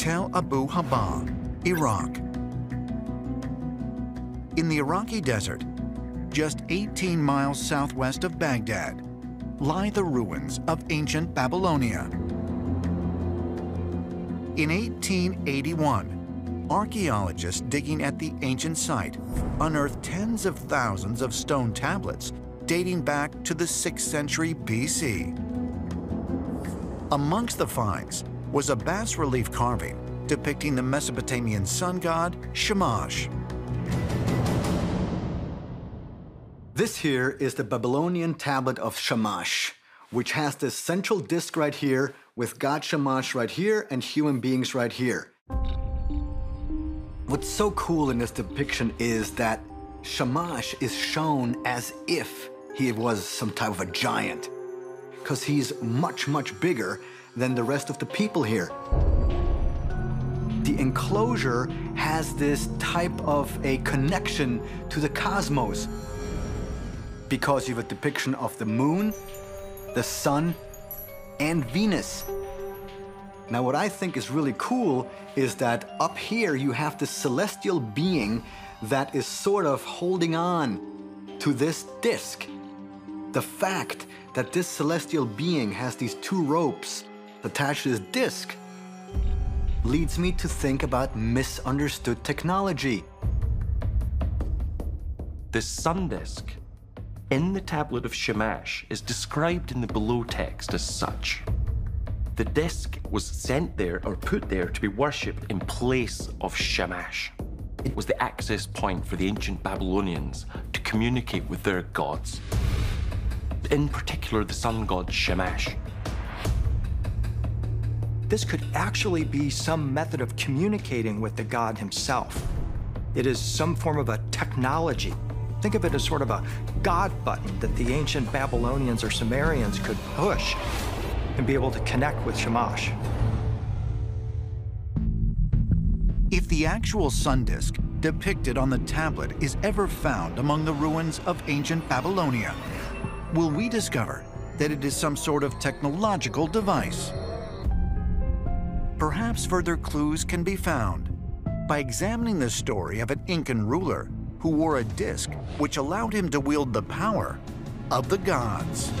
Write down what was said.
Tel Abu Haba, Iraq. In the Iraqi desert, just 18 miles southwest of Baghdad, lie the ruins of ancient Babylonia. In 1881, archaeologists digging at the ancient site unearthed tens of thousands of stone tablets dating back to the 6th century BC. Amongst the finds was a bas-relief carving depicting the Mesopotamian sun god Shamash. This here is the Babylonian tablet of Shamash, which has this central disc right here with God Shamash right here and human beings right here. What's so cool in this depiction is that Shamash is shown as if he was some type of a giant, because he's much, much bigger than the rest of the people here. The enclosure has this type of a connection to the cosmos because you have a depiction of the moon, the sun, and Venus. Now, what I think is really cool is that up here you have this celestial being that is sort of holding on to this disk. The fact that this celestial being has these two ropes attached to this disk leads me to think about misunderstood technology. The sun disk in the tablet of Shamash is described in the below text as such. The disk was sent there or put there to be worshipped in place of Shamash. It was the access point for the ancient Babylonians to communicate with their gods, in particular the sun god Shamash. This could actually be some method of communicating with the god himself. It is some form of a technology Think of it as sort of a God button that the ancient Babylonians or Sumerians could push and be able to connect with Shamash. If the actual sun disk depicted on the tablet is ever found among the ruins of ancient Babylonia, will we discover that it is some sort of technological device? Perhaps further clues can be found by examining the story of an Incan ruler who wore a disc which allowed him to wield the power of the gods.